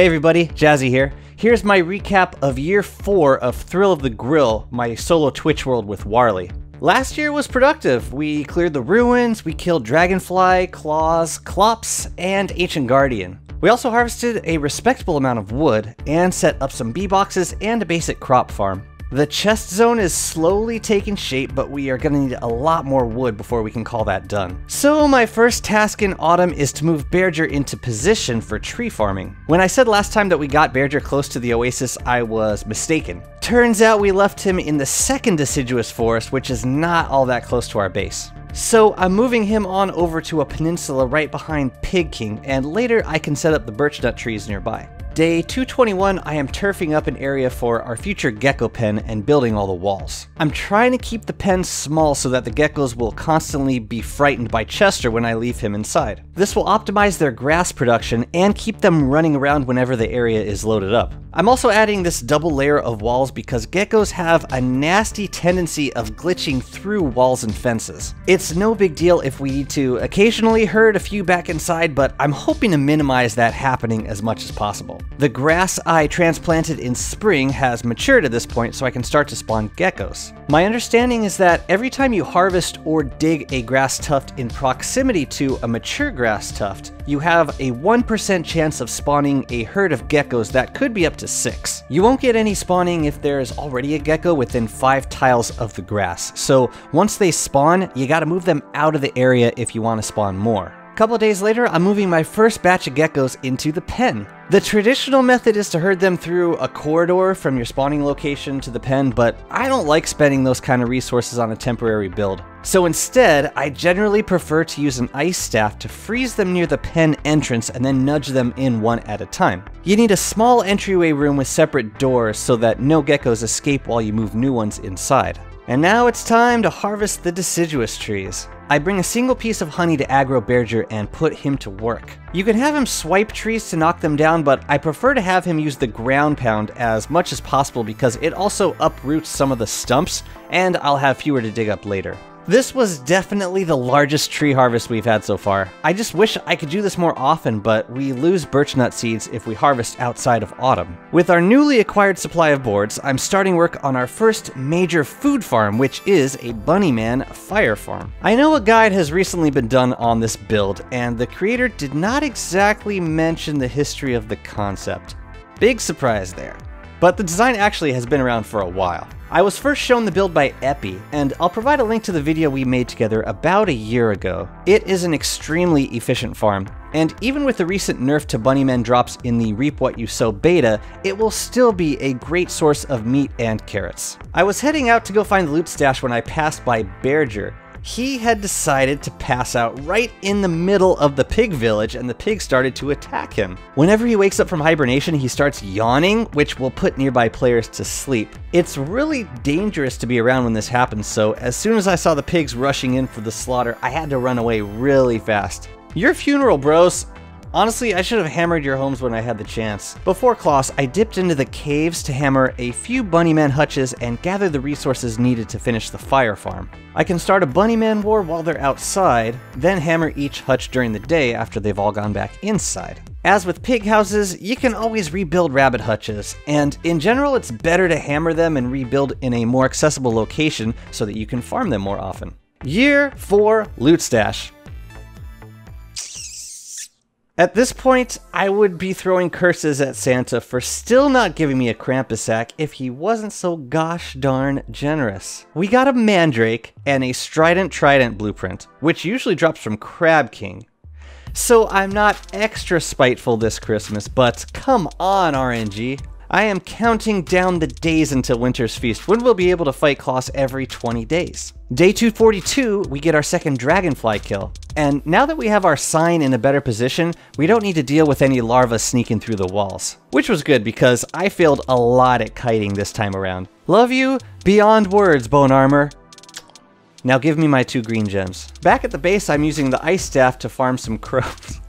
Hey everybody, Jazzy here. Here's my recap of year 4 of Thrill of the Grill, my solo Twitch world with Warly. Last year was productive. We cleared the ruins, we killed Dragonfly, Klaus, Clops, and Ancient Guardian. We also harvested a respectable amount of wood, and set up some bee boxes and a basic crop farm. The chest zone is slowly taking shape, but we are going to need a lot more wood before we can call that done. So my first task in autumn is to move Bearger into position for tree farming. When I said last time that we got Bearger close to the oasis, I was mistaken. Turns out we left him in the second deciduous forest, which is not all that close to our base. So I'm moving him on over to a peninsula right behind Pig King, and later I can set up the birch nut trees nearby. Day 221, I am turfing up an area for our future gecko pen and building all the walls. I'm trying to keep the pen small so that the geckos will constantly be frightened by Chester when I leave him inside. This will optimize their grass production and keep them running around whenever the area is loaded up. I'm also adding this double layer of walls because geckos have a nasty tendency of glitching through walls and fences. It's no big deal if we need to occasionally herd a few back inside, but I'm hoping to minimize that happening as much as possible. The grass I transplanted in spring has matured at this point so I can start to spawn geckos. My understanding is that every time you harvest or dig a grass tuft in proximity to a mature grass tuft, you have a 1% chance of spawning a herd of geckos that could be up to 6. You won't get any spawning if there's already a gecko within 5 tiles of the grass, so once they spawn, you gotta move them out of the area if you want to spawn more. Couple days later, I'm moving my first batch of geckos into the pen. The traditional method is to herd them through a corridor from your spawning location to the pen, but I don't like spending those kind of resources on a temporary build. So instead, I generally prefer to use an ice staff to freeze them near the pen entrance and then nudge them in one at a time. You need a small entryway room with separate doors so that no geckos escape while you move new ones inside. And now it's time to harvest the deciduous trees. I bring a single piece of honey to Agro Bearger and put him to work. You can have him swipe trees to knock them down, but I prefer to have him use the ground pound as much as possible because it also uproots some of the stumps, and I'll have fewer to dig up later. This was definitely the largest tree harvest we've had so far. I just wish I could do this more often, but we lose birch nut seeds if we harvest outside of autumn. With our newly acquired supply of boards, I'm starting work on our first major food farm, which is a Bunnyman fire farm. I know a guide has recently been done on this build, and the creator did not exactly mention the history of the concept. Big surprise there. But the design actually has been around for a while. I was first shown the build by Epi, and I'll provide a link to the video we made together about a year ago. It is an extremely efficient farm, and even with the recent nerf to Bunnymen drops in the Reap What You Sow beta, it will still be a great source of meat and carrots. I was heading out to go find the loot stash when I passed by Bearger, he had decided to pass out right in the middle of the pig village and the pig started to attack him. Whenever he wakes up from hibernation, he starts yawning, which will put nearby players to sleep. It's really dangerous to be around when this happens, so as soon as I saw the pigs rushing in for the slaughter, I had to run away really fast. Your funeral, bros. Honestly, I should have hammered your homes when I had the chance. Before Klaus, I dipped into the caves to hammer a few Bunnyman hutches and gather the resources needed to finish the fire farm. I can start a Bunnyman war while they're outside, then hammer each hutch during the day after they've all gone back inside. As with pig houses, you can always rebuild rabbit hutches, and in general it's better to hammer them and rebuild in a more accessible location so that you can farm them more often. Year 4 Loot Stash. At this point, I would be throwing curses at Santa for still not giving me a Krampus sack if he wasn't so gosh darn generous. We got a Mandrake and a Strident Trident blueprint, which usually drops from Crab King. So I'm not extra spiteful this Christmas, but come on RNG. I am counting down the days until Winter's Feast, when we'll be able to fight Klaus every 20 days. Day 242, we get our second Dragonfly kill. And now that we have our sign in a better position, we don't need to deal with any larvae sneaking through the walls. Which was good because I failed a lot at kiting this time around. Love you beyond words, Bone Armor. Now give me my two green gems. Back at the base, I'm using the ice staff to farm some crows.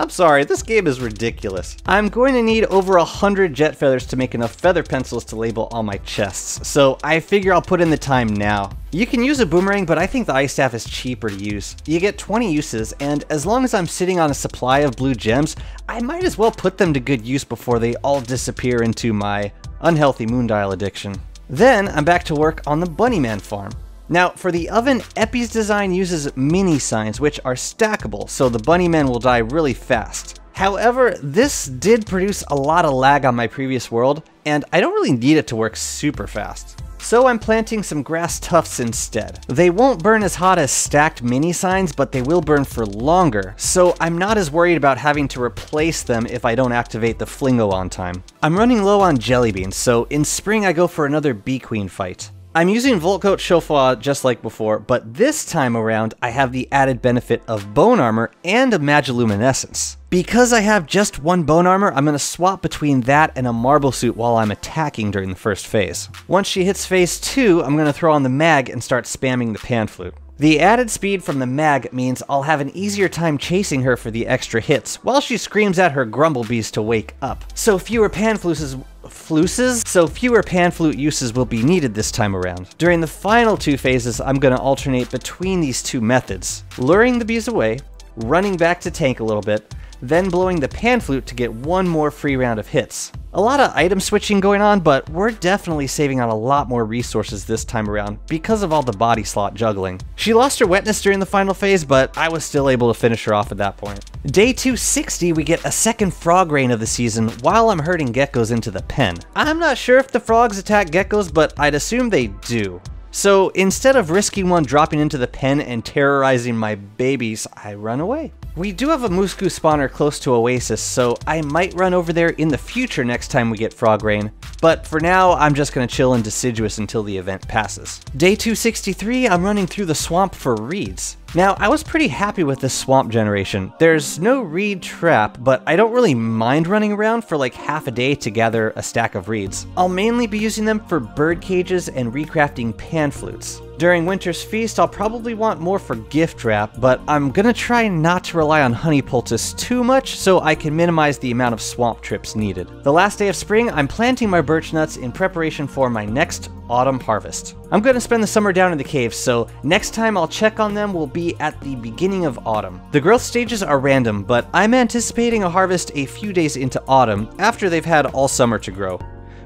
I'm sorry, this game is ridiculous. I'm going to need over a hundred jet feathers to make enough feather pencils to label all my chests, so I figure I'll put in the time now. You can use a boomerang, but I think the ice staff is cheaper to use. You get 20 uses, and as long as I'm sitting on a supply of blue gems, I might as well put them to good use before they all disappear into my unhealthy moondial addiction. Then I'm back to work on the Bunnyman farm. Now, for the oven, Epi's design uses mini signs, which are stackable, so the bunnymen will die really fast. However, this did produce a lot of lag on my previous world, and I don't really need it to work super fast. So I'm planting some grass tufts instead. They won't burn as hot as stacked mini signs, but they will burn for longer, so I'm not as worried about having to replace them if I don't activate the Flingo on time. I'm running low on jelly beans, so in spring I go for another Bee Queen fight. I'm using Volt Goat Chaud-Froid just like before, but this time around I have the added benefit of Bone Armor and a Magiluminescence. Because I have just one Bone Armor, I'm going to swap between that and a Marble Suit while I'm attacking during the first phase. Once she hits phase 2, I'm going to throw on the Mag and start spamming the Pan Flute. The added speed from the mag means I'll have an easier time chasing her for the extra hits, while she screams at her Grumblebees to wake up. So fewer panfluses fluces, so fewer pan flute uses will be needed this time around. During the final two phases, I'm going to alternate between these two methods, luring the bees away, running back to tank a little bit, then blowing the pan flute to get one more free round of hits. A lot of item switching going on, but we're definitely saving on a lot more resources this time around because of all the body slot juggling. She lost her wetness during the final phase, but I was still able to finish her off at that point. Day 260, we get a second frog rain of the season while I'm herding geckos into the pen. I'm not sure if the frogs attack geckos, but I'd assume they do. So instead of risking one dropping into the pen and terrorizing my babies, I run away. We do have a Musku spawner close to Oasis, so I might run over there in the future next time we get Frog Rain, but for now, I'm just gonna chill in Deciduous until the event passes. Day 263, I'm running through the swamp for reeds. Now, I was pretty happy with this swamp generation. There's no reed trap, but I don't really mind running around for like half a day to gather a stack of reeds. I'll mainly be using them for bird cages and recrafting pan flutes. During Winter's Feast, I'll probably want more for gift wrap, but I'm gonna try not to rely on honey poultice too much so I can minimize the amount of swamp trips needed. The last day of spring, I'm planting my birch nuts in preparation for my next autumn harvest. I'm gonna spend the summer down in the caves, so next time I'll check on them will be at the beginning of autumn. The growth stages are random, but I'm anticipating a harvest a few days into autumn after they've had all summer to grow.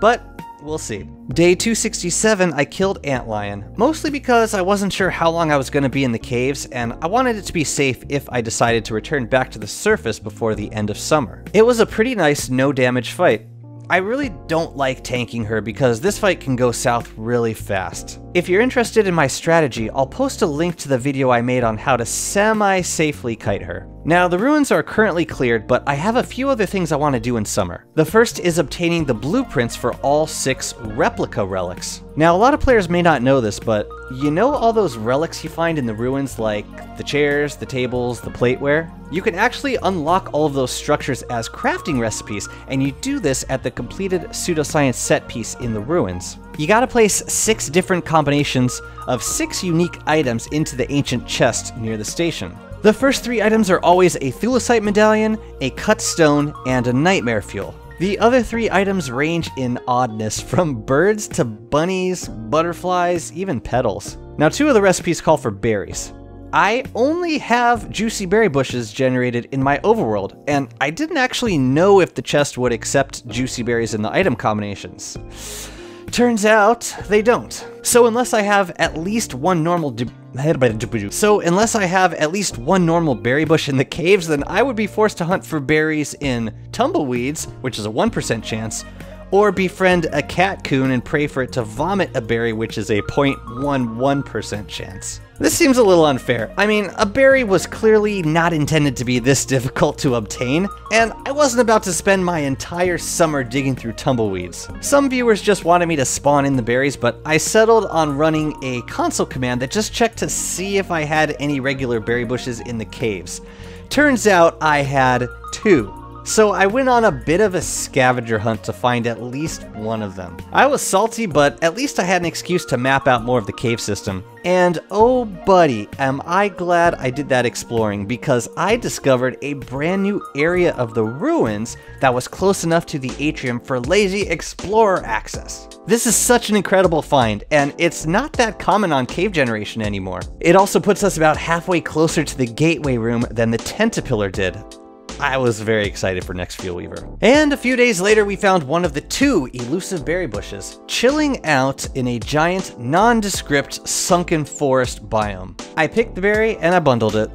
But We'll see. Day 267, I killed Antlion, mostly because I wasn't sure how long I was going to be in the caves, and I wanted it to be safe if I decided to return back to the surface before the end of summer. It was a pretty nice no damage fight. I really don't like tanking her because this fight can go south really fast. If you're interested in my strategy, I'll post a link to the video I made on how to semi-safely kite her. Now, the ruins are currently cleared, but I have a few other things I want to do in summer. The first is obtaining the blueprints for all six replica relics. Now, a lot of players may not know this, but you know all those relics you find in the ruins, like the chairs, the tables, the plateware? You can actually unlock all of those structures as crafting recipes, and you do this at the completed pseudoscience set piece in the ruins. You gotta place six different combinations of six unique items into the ancient chest near the station. The first three items are always a Thulecite medallion, a cut stone, and a nightmare fuel. The other three items range in oddness, from birds to bunnies, butterflies, even petals. Now, two of the recipes call for berries. I only have juicy berry bushes generated in my overworld, and I didn't actually know if the chest would accept juicy berries in the item combinations. Turns out they don't. So unless I have at least one normal so unless I have at least one normal berry bush in the caves, then I would be forced to hunt for berries in tumbleweeds, which is a 1% chance, or befriend a Catcoon and pray for it to vomit a berry, which is a 0.11% chance. This seems a little unfair. I mean, a berry was clearly not intended to be this difficult to obtain, and I wasn't about to spend my entire summer digging through tumbleweeds. Some viewers just wanted me to spawn in the berries, but I settled on running a console command that just checked to see if I had any regular berry bushes in the caves. Turns out I had two. So I went on a bit of a scavenger hunt to find at least one of them. I was salty, but at least I had an excuse to map out more of the cave system. And oh buddy, am I glad I did that exploring because I discovered a brand new area of the ruins that was close enough to the atrium for lazy explorer access. This is such an incredible find, and it's not that common on Cave Generation anymore. It also puts us about halfway closer to the gateway room than the Tentapillar did. I was very excited for next Fuel Weaver. And a few days later, we found one of the two elusive berry bushes, chilling out in a giant, nondescript, sunken forest biome. I picked the berry and I bundled it.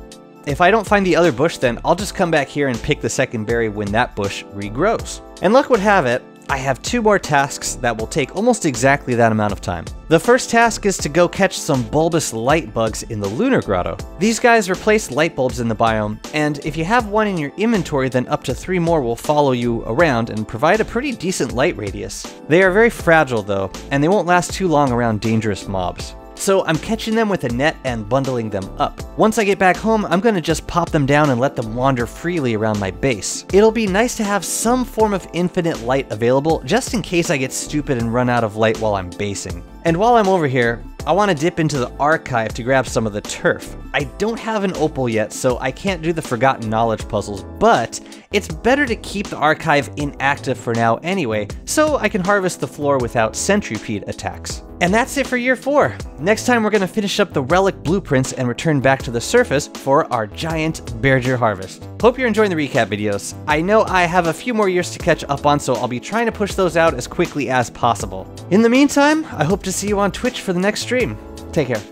If I don't find the other bush, then I'll just come back here and pick the second berry when that bush regrows. And luck would have it, I have two more tasks that will take almost exactly that amount of time. The first task is to go catch some bulbous light bugs in the Lunar Grotto. These guys replace light bulbs in the biome, and if you have one in your inventory, then up to three more will follow you around and provide a pretty decent light radius. They are very fragile though, and they won't last too long around dangerous mobs. So I'm catching them with a net and bundling them up. Once I get back home, I'm gonna just pop them down and let them wander freely around my base. It'll be nice to have some form of infinite light available, just in case I get stupid and run out of light while I'm basing. And while I'm over here, I want to dip into the archive to grab some of the turf. I don't have an opal yet, so I can't do the forgotten knowledge puzzles, but it's better to keep the archive inactive for now anyway, so I can harvest the floor without centipede attacks. And that's it for year 4. Next time we're going to finish up the relic blueprints and return back to the surface for our giant Bearger harvest. Hope you're enjoying the recap videos. I know I have a few more years to catch up on, so I'll be trying to push those out as quickly as possible. In the meantime, I hope to see you on Twitch for the next stream. Take care.